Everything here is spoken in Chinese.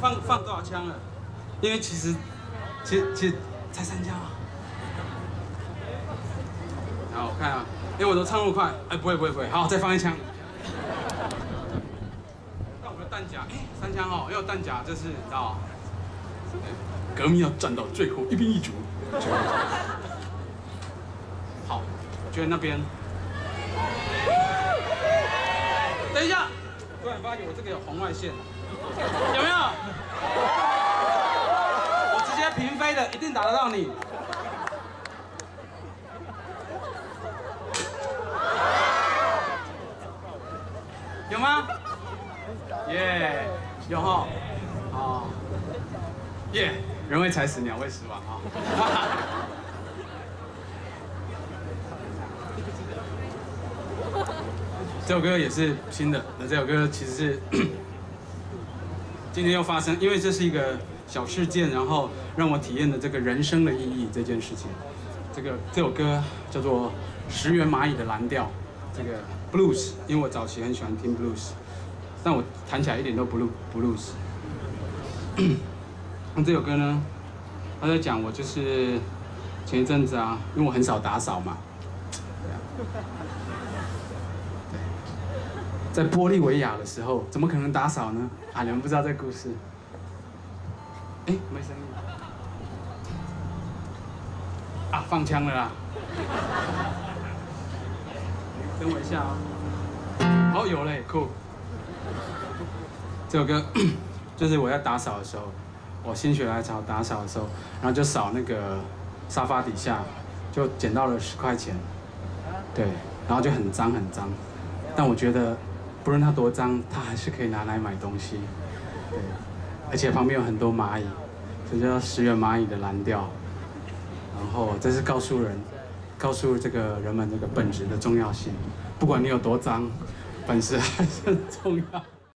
放放多少枪了？因为其实，其实其实才三枪啊。好，我看啊，因为我都唱那么快，哎，不会不会不会，好，再放一枪。那我的弹夹，哎，三枪哦，因为弹夹就是你知道，革命要战到最后，一兵一卒。好，我觉得那边。等一下，突然发现我这个有红外线，有没有？我直接平飞的，一定打得到你。有吗？耶，有哈，哦，耶，人会踩死，鸟会死亡啊。这首歌也是新的，那这首歌其实是 今天又发生，因为这是一个小事件，然后让我体验了这个人生的意义这件事情。这个这首歌叫做《十元蚂蚁的蓝调》，这个 blues，因为我早期很喜欢听 blues，但我弹起来一点都不 blues。那这首歌呢，他在讲我就是前一阵子啊，因为我很少打扫嘛，在玻利维亚的时候，怎么可能打扫呢？啊，你们不知道这故事？哎，没声音。啊，放枪了啦！等我一下啊。哦，有嘞，酷。这首歌就是我在打扫的时候，我心血来潮打扫的时候，然后就扫那个沙发底下，就捡到了十块钱。对，然后就很脏很脏，但我觉得。不论它多脏，它还是可以拿来买东西。对，而且旁边有很多蚂蚁，这叫十元蚂蚁的蓝调。然后这是告诉人，告诉这个人们这个本质的重要性。不管你有多脏，本质还是很重要。